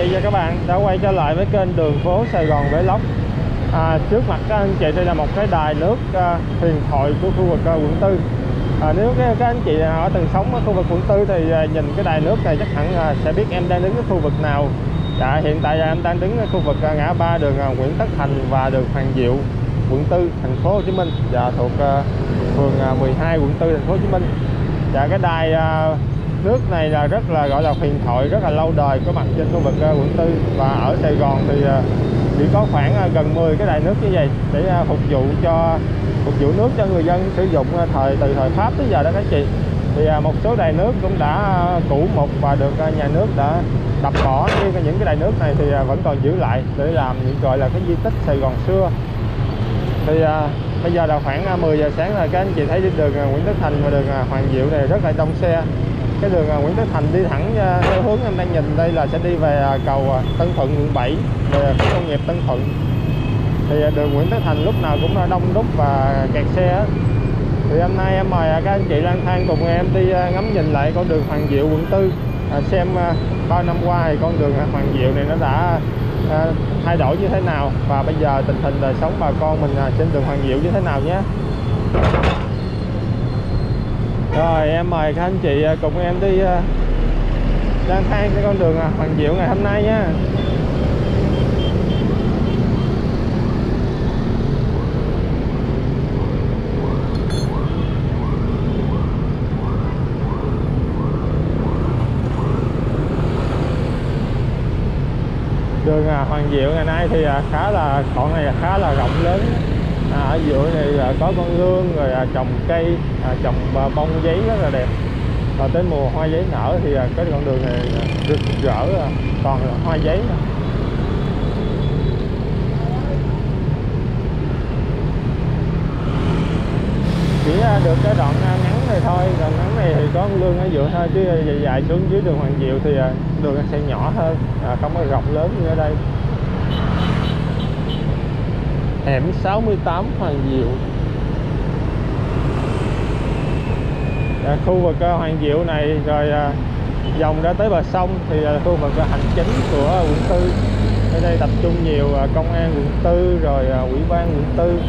chị và các bạn đã quay trở lại với kênh đường phố Sài Gòn Vlog à, Trước mặt các anh chị đây là một cái đài nước à, huyền thoại của khu vực à, quận 4 à, Nếu các, các anh chị ở từng sống ở khu vực quận 4 thì à, nhìn cái đài nước này chắc hẳn à, sẽ biết em đang đứng ở khu vực nào. À, hiện tại em đang đứng ở khu vực à, ngã ba đường à, Nguyễn Tất Thành và đường Hoàng Diệu quận 4 thành phố Hồ Chí Minh. Và thuộc à, phường à, 12 quận 4 thành phố Hồ Chí Minh. Dạ cái đài à, nước này là rất là gọi là huyền thoại rất là lâu đời có mặt trên khu vực uh, quận tư. Và ở Sài Gòn thì uh, chỉ có khoảng uh, gần 10 cái đài nước như vậy để uh, phục vụ cho phục vụ nước cho người dân sử dụng uh, thời từ thời Pháp tới giờ đó các chị. Thì uh, một số đài nước cũng đã uh, cũ mục và được uh, nhà nước đã đập bỏ. Nhưng những cái đài nước này thì uh, vẫn còn giữ lại để làm những gọi là cái di tích Sài Gòn xưa. Thì uh, bây giờ là khoảng uh, 10 giờ sáng rồi các anh chị thấy đường uh, Nguyễn Tất Thành và đường uh, Hoàng Diệu này rất là đông xe cái đường à, Nguyễn Tất Thành đi thẳng à, theo hướng em đang nhìn đây là sẽ đi về à, cầu Tân Thuận, quận 7 về khu công nghiệp Tân Thuận. Thì đường Nguyễn Tất Thành lúc nào cũng đông đúc và kẹt xe thì hôm nay em mời các anh chị lang thang cùng em đi ngắm nhìn lại con đường Hoàng Diệu, quận 4 xem bao năm qua thì con đường Hoàng Diệu này nó đã thay đổi như thế nào. Và bây giờ tình hình đời sống bà con mình trên đường Hoàng Diệu như thế nào nhé rồi, em mời các anh chị à, cùng em đi à, lang thang trên con đường à, Hoàng Diệu ngày hôm nay nha đường Hoàng Diệu ngày nay thì khá là, con này khá là rộng lớn à, ở giữa này là có con lương rồi à, trồng cây à, trồng à, bông giấy rất là đẹp. Và tới mùa hoa giấy nở thì à, cái con đường này à, rực rỡ à, toàn là hoa giấy chỉ được cái đoạn ngắn này thôi đoạn ngắn này thì có con lương ở giữa thôi chứ dài dài xuống dưới đường Hoàng Diệu thì đường sẽ nhỏ hơn không có rộng lớn như ở đây hẻm 68 Hoàng Diệu. À, khu vực à, Hoàng Diệu này rồi à, dòng ra tới bờ sông thì uh, khu vực à, hành chính của quận tư. Ở đây tập trung nhiều công an quận tư rồi uh, ủy ban quận tư.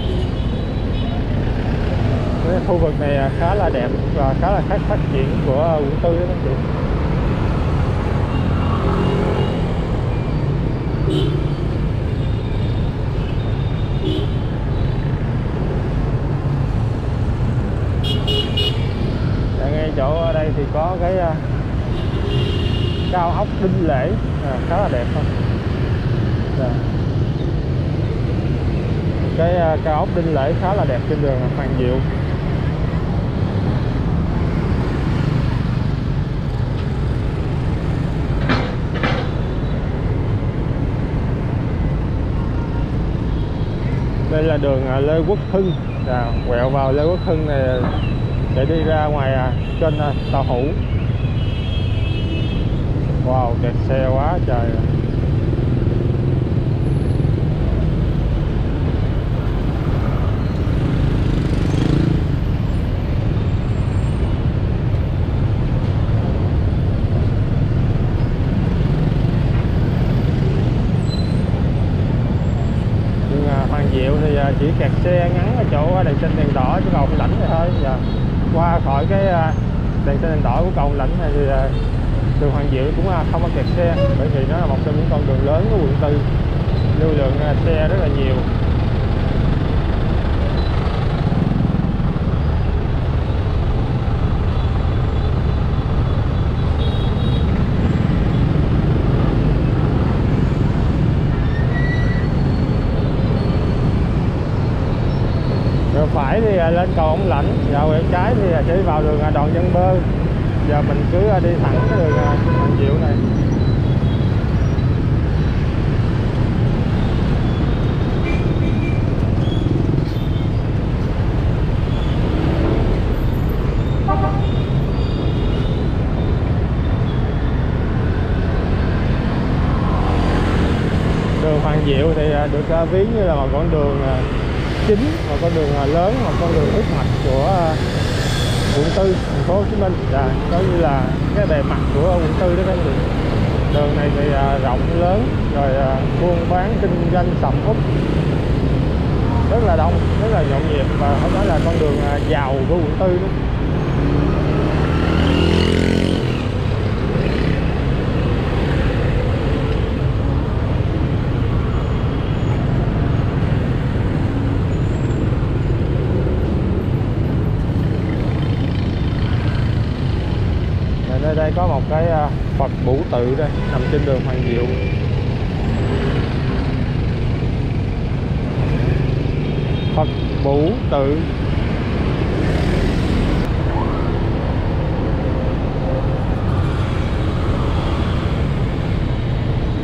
Cái khu vực này khá là đẹp và khá là khách phát triển của quận tư đó các chị ngay chỗ ở đây thì có cái uh, cao ốc đinh lễ. À, khá là đẹp không? Rồi. cái uh, cao ốc đinh lễ khá là đẹp trên đường Hoàng Diệu. Đây là đường uh, Lê Quốc Hưng. À, quẹo vào Lê Quốc Hưng này để đi ra ngoài à, trên à, tàu hủ. Wow kẹt xe quá trời. Nhưng à, Hoàng Diệu thì chỉ kẹt xe ngắn ở chỗ đèn xanh đèn đỏ chứ còn lãnh này thôi. Dạ qua khỏi cái à, đèn xanh đèn đỏ của cầu lãnh này thì à, đường Hoàng Diệu cũng à, không có kẹt xe. Bởi vì nó là một trong những con đường lớn của quận tư, lưu lượng xe rất là nhiều. Phải thì lên cầu ông lãnh vào quẹo trái thì sẽ vào đường à, đoàn dân bơ. Giờ mình cứ à, đi thẳng cái đường à, Hoàng Diệu này. Đường Hoàng Diệu thì được ví như là một con đường chính và con đường lớn hoặc con đường huyết mạch của à, quận tư, thành phố Hồ Chí Minh. Và coi như là cái bề mặt của quận tư đó các bạn đường này thì à, rộng lớn, rồi à, buôn bán kinh doanh sầm uất. Rất là đông, rất là nhộn nhịp và phải nói là con đường giàu của quận tư đó Và nơi đây có một cái à, Bủ Tự đây nằm trên đường Hoàng Diệu. Phật Bủ Tự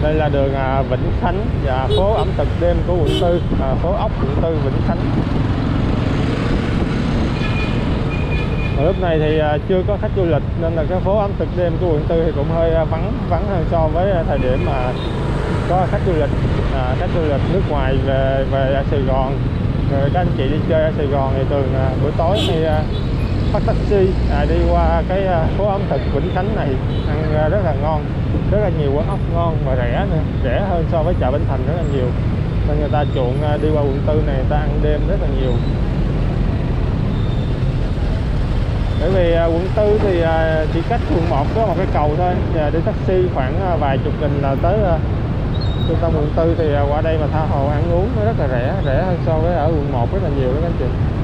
đây là đường à, Vĩnh Khánh và phố ẩm thực đêm của quận tư à, phố ốc quận tư Vĩnh Khánh Ở lúc này thì à, chưa có khách du lịch nên là cái phố ẩm thực đêm của quận tư thì cũng hơi à, vắng vắng hơn so với à, thời điểm mà có khách du lịch à, khách du lịch nước ngoài về về Sài Gòn. Rồi các anh chị đi chơi ở Sài Gòn thì thường à, buổi tối thì à, bắt taxi à, đi qua cái à, phố ẩm thực Vĩnh Khánh này ăn à, rất là ngon rất là nhiều quán ốc ngon và rẻ nữa rẻ hơn so với chợ Bến Thành rất là nhiều. Nên người ta chuộng à, đi qua quận tư này người ta ăn đêm rất là nhiều. Bởi vì à, quận tư thì à, chỉ cách quận 1 có một cái cầu thôi. Và đi taxi khoảng à, vài chục nghìn là tới trung tâm quận tư thì qua đây mà tha hồ ăn uống. Nó rất là rẻ rẻ hơn so với ở quận 1 rất là nhiều đó các anh chị.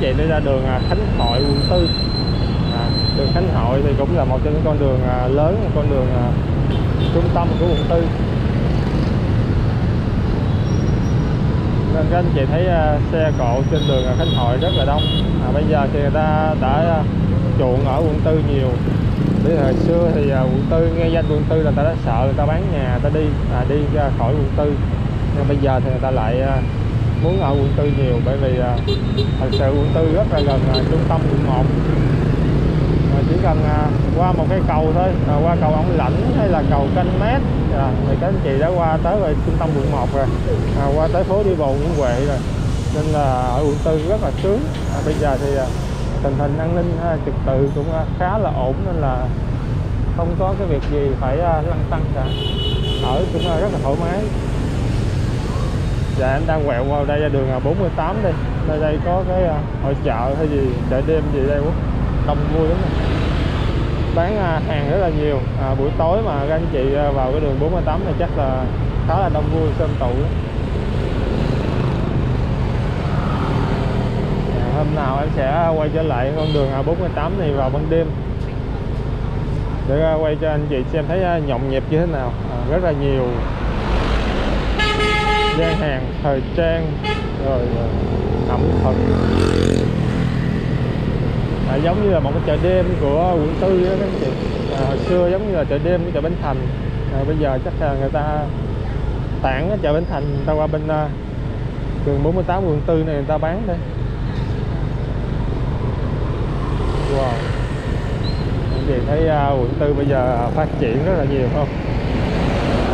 Chị đi ra đường à, Khánh Hội quận tư. À, đường Khánh Hội thì cũng là một trong những con đường à, lớn một con đường à, trung tâm của quận tư. Nên các anh chị thấy xe cộ trên đường Khánh Hội rất là đông. À, bây giờ thì người ta đã chuộng ở quận tư nhiều. Bây hồi xưa thì quận tư nghe danh quận tư là ta đã sợ người ta bán nhà người ta đi à, đi ra khỏi quận tư. Nhưng bây giờ thì người ta lại muốn ở quận tư nhiều bởi vì à, thật sự quận tư rất là gần à, trung tâm quận một. Chỉ cần à, qua một cái cầu thôi à, qua cầu ông lãnh hay là cầu canh mét à, thì các anh chị đã qua tới rồi trung tâm quận 1 rồi. À, qua tới phố đi bộ Nguyễn Huệ rồi. Nên là ở quận tư rất là sướng. À, bây giờ thì à, tình hình an ninh ha, trật tự cũng à, khá là ổn nên là không có cái việc gì phải à, lăn tăng cả. Ở cũng à, rất là thoải mái. Dạ em đang quẹo vào đây là đường 48 đây Nơi đây có cái à, hội chợ hay gì chợ đêm gì đây quá Đông vui lắm Bán à, hàng rất là nhiều. À, Buổi tối mà các anh chị à, vào cái đường 48 này chắc là khá là đông vui sơm tụ. À, Hôm nào em sẽ quay trở lại con đường 48 này vào ban đêm. Để quay cho anh chị xem thấy nhộn nhịp như thế nào. À, rất là nhiều gian hàng thời trang rồi à, ẩm thực. À, giống như là một cái chợ đêm của quận tư đó các anh chị. À, hồi xưa giống như là chợ đêm của chợ Bến Thành. À, bây giờ chắc là người ta tản cái chợ Bến Thành người ta qua bên à, đường 48 quận tư này người ta bán đây. Wow. Anh chị thấy à, quận tư bây giờ phát triển rất là nhiều không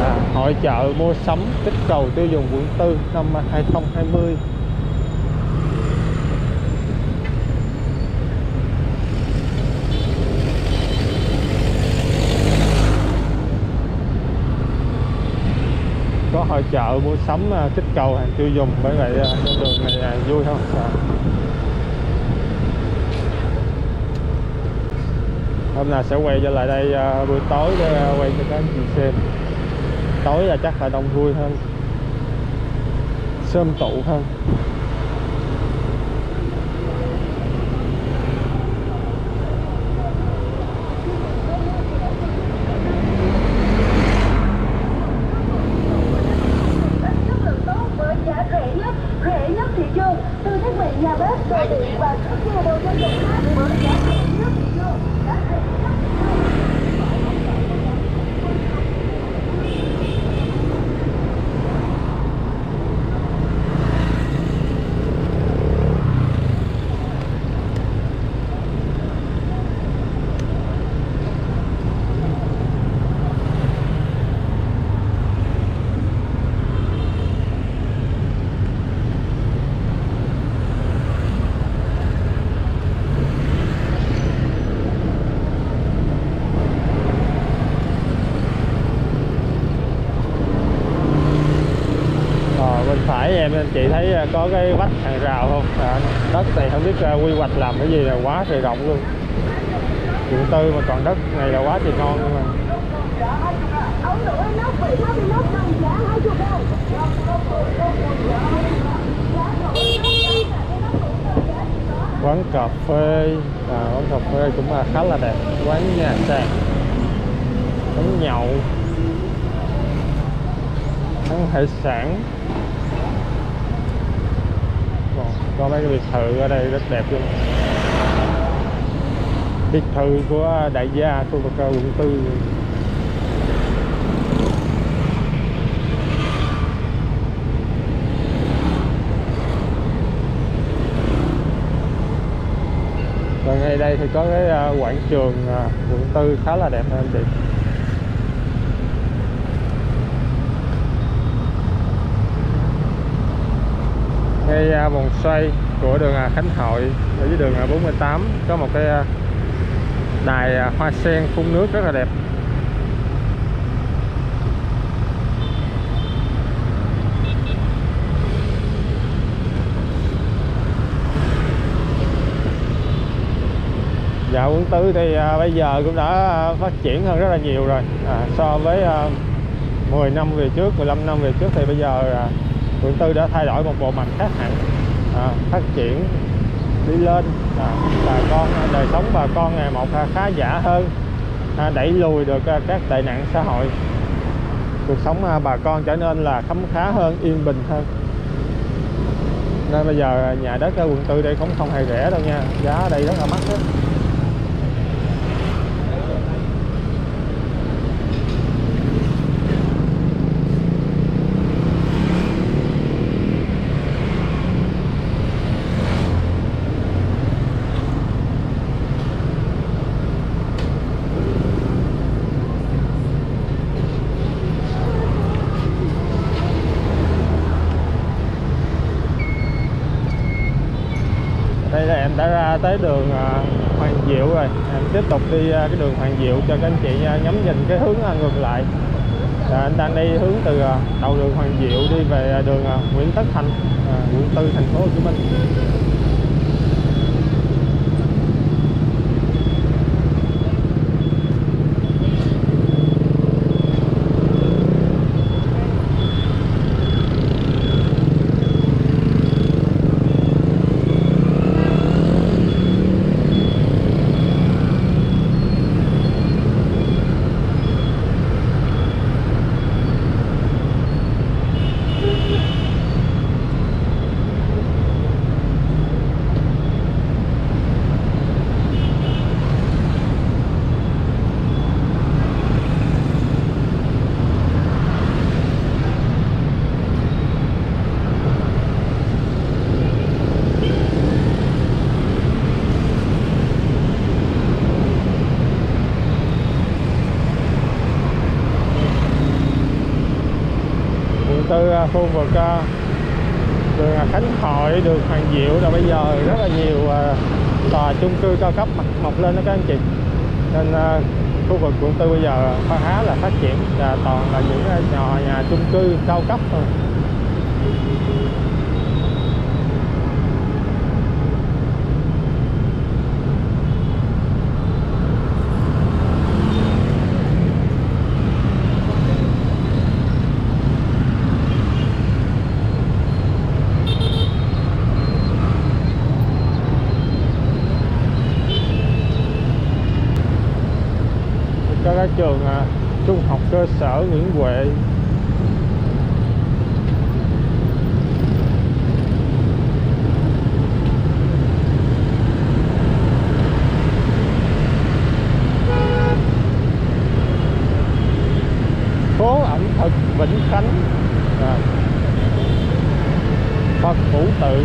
Dạ. hội chợ mua sắm kích cầu tiêu dùng quận tư năm 2020 có hội chợ mua sắm à, kích cầu hàng tiêu dùng bởi vậy à, con đường này à, vui không? À. hôm nào sẽ quay trở lại đây à, buổi tối để quay cho các anh chị xem tối là chắc là đông vui hơn sơm tụ hơn chất lượng tốt với giá rẻ nhất, rẻ nhất thị trường từ thiết bị nhà bếp, đồ điện và các nhiều đồ gia dụng khác với giá rẻ nhất thị trường. Giá rẻ nhất thị trường. Ờ, bên phải em anh chị thấy à, có cái vách hàng rào không? À, đất này không biết à, quy hoạch làm cái gì là quá trời rộng luôn. Quận tư mà còn đất này là quá trời ngon luôn mà. Quán cà phê à, quán cà phê cũng là khá là đẹp. Quán nhà sàn quán nhậu quán hải sản Còn có mấy cái biệt thự ở đây rất đẹp luôn. Biệt thự của đại gia khu vực quận tư. Và ngay đây thì có cái ờ, quảng trường ờ, quận tư khá là đẹp anh chị. Ngay à, vòng xoay của đường à, Khánh Hội ở dưới đường à, 48 có một cái đài hoa sen phun nước rất là đẹp. Dạ quận tư thì à, bây giờ cũng đã à, phát triển hơn rất là nhiều rồi. À, so với à, 10 năm về trước 15 năm về trước thì bây giờ à, quận tư đã thay đổi một bộ mặt khác hẳn. À, phát triển đi lên. À, bà con đời sống bà con ngày một khá giả hơn. À, đẩy lùi được à, các tệ nạn xã hội. Cuộc sống à, bà con trở nên là khấm khá hơn yên bình hơn. Nên bây giờ à, nhà đất ở quận tư đây cũng không hề rẻ đâu nha. Giá ở đây rất là mắc đó. đây là em đã ra tới đường à, Hoàng Diệu rồi. Em tiếp tục đi à, cái đường Hoàng Diệu cho các anh chị à, nhắm nhìn cái hướng ngược lại. Và anh đang đi hướng từ đầu đường Hoàng Diệu đi về đường Nguyễn Tất Thành à, quận tư thành phố Hồ Chí Minh quận tư à, khu vực đường Khánh Hội đường Hoàng Diệu là bây giờ rất là nhiều ờ, tòa chung cư cao cấp mọc lên đó các anh chị. Nên ờ, khu vực quận tư bây giờ khá là phát triển và toàn là những ờ, nhà, nhà chung cư cao cấp thôi có cái trường à, trung học cơ sở Nguyễn Huệ phố ẩm thực Vĩnh Khánh. À. Phật Phủ Tự.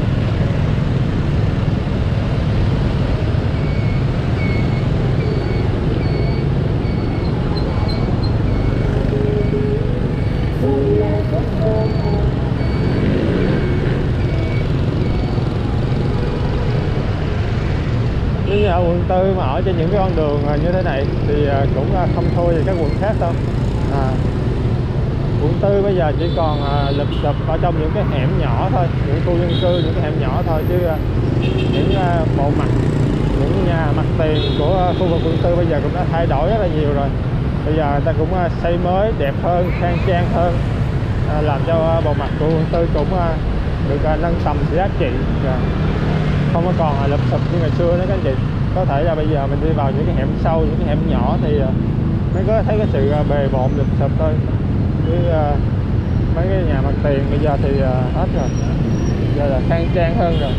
Nếu như ở quận tư mà ở trên những cái con đường à, như thế này thì à, cũng à, không thua gì các quận khác đâu. À, tư bây giờ chỉ còn à, lụp xụp ở trong những cái hẻm nhỏ thôi những khu dân cư những cái hẻm nhỏ thôi chứ à, những à, bộ mặt những nhà mặt tiền của à, khu vực quận tư bây giờ cũng đã thay đổi rất là nhiều rồi. Bây giờ người ta cũng à, xây mới đẹp hơn khang trang hơn à, làm cho à, bộ mặt của quận tư cũng à, được à, nâng tầm giá trị. Dạ. Không có còn là lụp xụp như ngày xưa nữa các anh chị. Có thể là bây giờ mình đi vào những cái hẻm sâu những cái hẻm nhỏ thì à, mới có thấy cái sự à, bề bộn lụp xụp thôi chứ uh, ờ, mấy cái nhà mặt tiền. Bây giờ thì uh, hết rồi. Giờ là khang trang hơn rồi.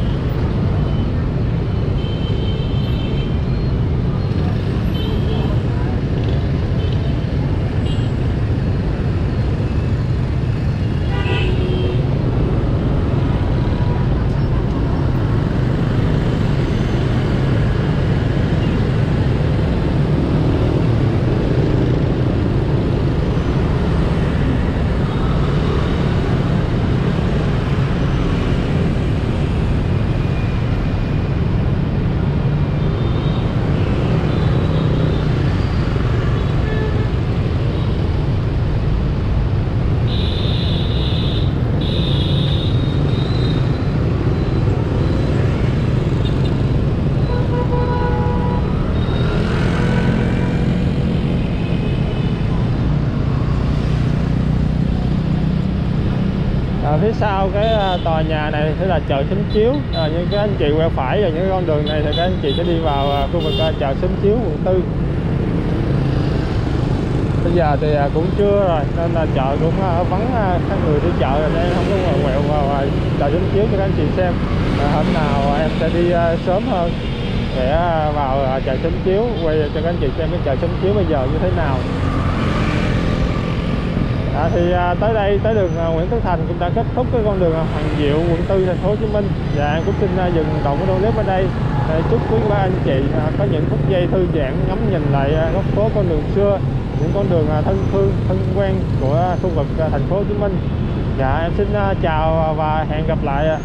Sau cái ờ, tòa nhà này sẽ là chợ Xính Chiếu. À, những cái anh chị quẹo phải và những cái con đường này thì các anh chị sẽ đi vào ờ, khu vực chợ Xính Chiếu quận tư. Bây giờ thì cũng trưa rồi nên là chợ cũng vắng các người đi chợ rồi nên không có quẹo quẹo vào chợ Xính Chiếu cho các anh chị xem. À, hôm nào em sẽ đi sớm hơn để vào chợ Xính Chiếu quay cho các anh chị xem cái chợ Xính Chiếu bây giờ như thế nào. À, thì à, tới đây tới đường à, Nguyễn Tất Thành cũng đã kết thúc cái con đường à, Hoàng Diệu quận 4 thành phố Hồ Chí Minh. Và em cũng xin à, dừng đoạn video clip ở đây. À, chúc quý ba anh chị à, có những phút giây thư giãn ngắm nhìn lại à, góc phố con đường xưa những con đường à, thân thương thân quen của à, khu vực à, thành phố Hồ Chí Minh. Dạ em xin à, chào và hẹn gặp lại à,